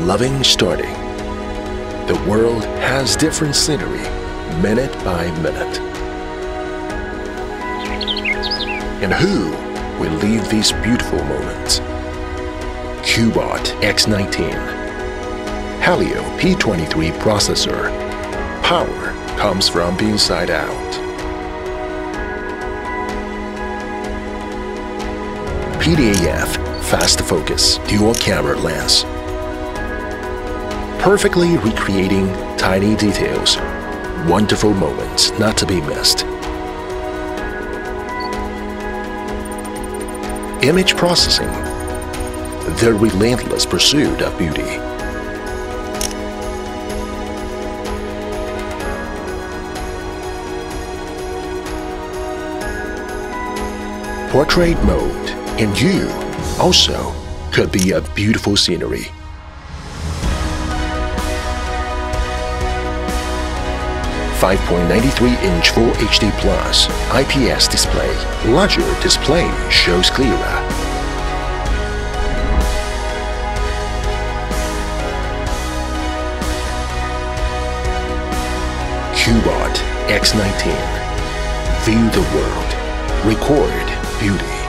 loving starting. The world has different scenery, minute by minute. And who will leave these beautiful moments? Cubot X19 Helio P23 processor. Power comes from the inside out. PDAF Fast Focus Dual Camera Lens. Perfectly recreating tiny details. Wonderful moments not to be missed. Image processing. The relentless pursuit of beauty. Portrait mode, and you also could be a beautiful scenery. Five point ninety three inch Full HD Plus IPS display. Larger display shows clearer. Cubot X19. View the world. Record beauty.